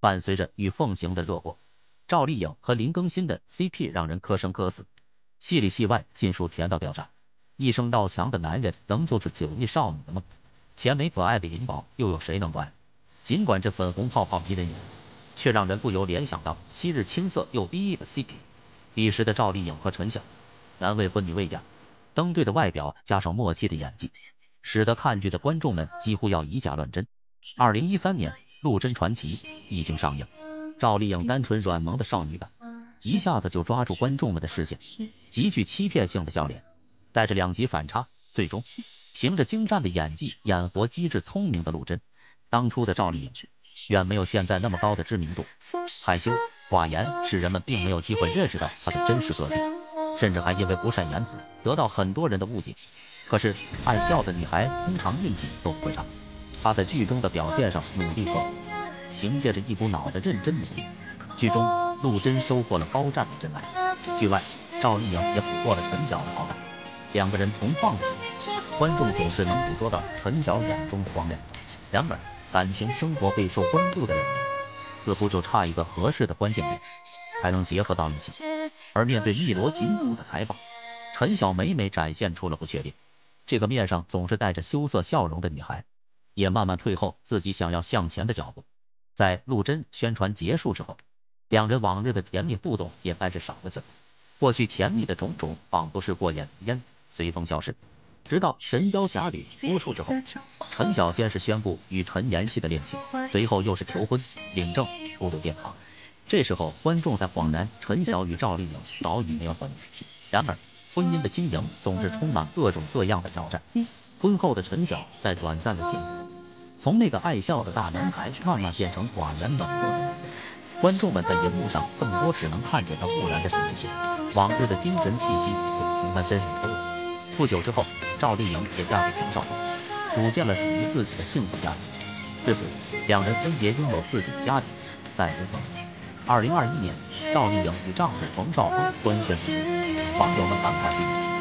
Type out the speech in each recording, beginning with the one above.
伴随着与凤行的热火，赵丽颖和林更新的 CP 让人磕生磕死，戏里戏外尽数甜到掉渣。一生道强的男人仍旧是九亿少女的梦，甜美可爱的银宝又有谁能不爱？尽管这粉红泡泡迷人眼，却让人不由联想到昔日青涩又低 E 的 CP。彼时的赵丽颖和陈晓，男未婚女未嫁，登对的外表加上默契的演技，使得看剧的观众们几乎要以假乱真。二零一三年，《陆贞传奇》已经上映，赵丽颖单纯软萌的少女感，一下子就抓住观众们的视线，极具欺骗性的笑脸。带着两极反差，最终凭着精湛的演技演活机智聪明的陆贞。当初的赵丽颖远没有现在那么高的知名度，害羞寡言，使人们并没有机会认识到她的真实个性，甚至还因为不善言辞得到很多人的误解。可是爱笑的女孩通常运气都不会差，他在剧中的表现上努力过，凭借着一股脑的认真努力，剧中陆贞收获了高湛的真爱。剧外，赵丽颖也捕获了陈晓的好感。两个人同框的时候，观众总是能捕捉到陈晓眼中的光亮。然而，感情生活备受关注的人，似乎就差一个合适的关键点，才能结合到一起。而面对密罗紧堵的采访，陈晓每每展现出了不确定。这个面上总是带着羞涩笑容的女孩，也慢慢退后自己想要向前的脚步。在陆贞宣传结束之后，两人往日的甜蜜互动也开始少了字。过去甜蜜的种种，仿佛是过眼云烟。随风消失，直到《神雕侠侣》播出之后，陈晓先是宣布与陈妍希的恋情，随后又是求婚、领证、步入殿堂。这时候，观众才恍然，陈晓与赵丽颖早已没有婚然而，婚姻的经营总是充满各种各样的挑战。婚后的陈晓在短暂的幸福，从那个爱笑的大男孩，慢慢变成寡言冷漠。观众们在荧幕上更多只能看见他木然的神情，往日的精神气息似乎从他身上脱落。不久之后，赵丽颖也嫁给陈少东，组建了属于自己的幸福家庭。至此，两人分别拥有自己的家庭，再无缝。二零二一年，赵丽颖与丈夫冯绍峰官宣离婚，网友们感慨不已，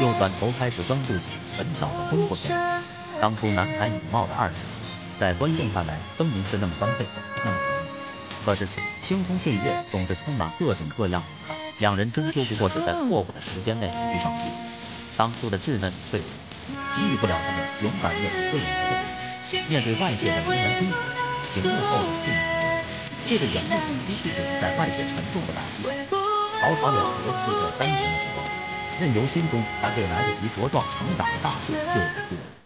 又转头开始关注起很小的婚后生活。当初男才女貌的二人，在观众看来分明是那么般配，那么可。是青葱岁月总是充满各种各样的遗憾，两人终究不过是在错误的时间内遇上彼此。当初的稚嫩与脆弱，给予不了他们勇敢面对未来的面对外界的流言蜚语，屏幕后的肆意评论，这个演绎体系必是在外界沉重的打击下，草草了结自着单纯的时光，任由心中还未来得及茁壮成长的大树就此枯萎。